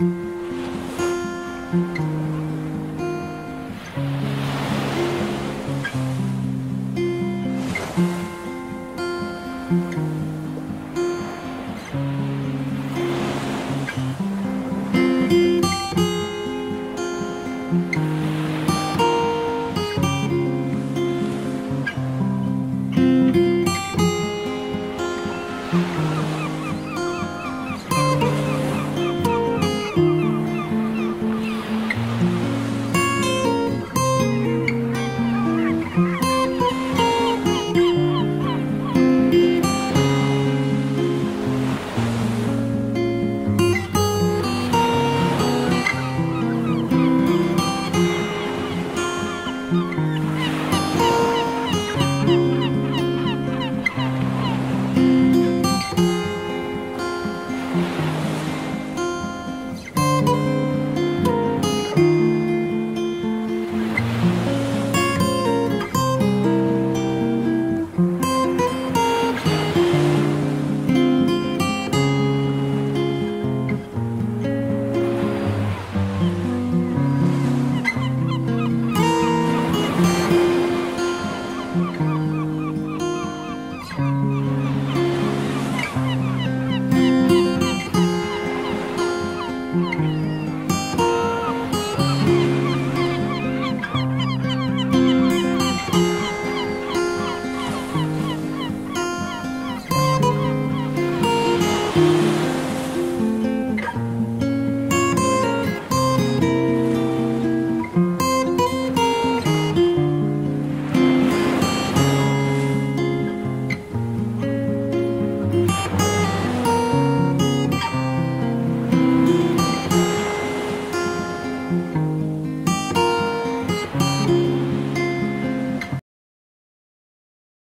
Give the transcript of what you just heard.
うん。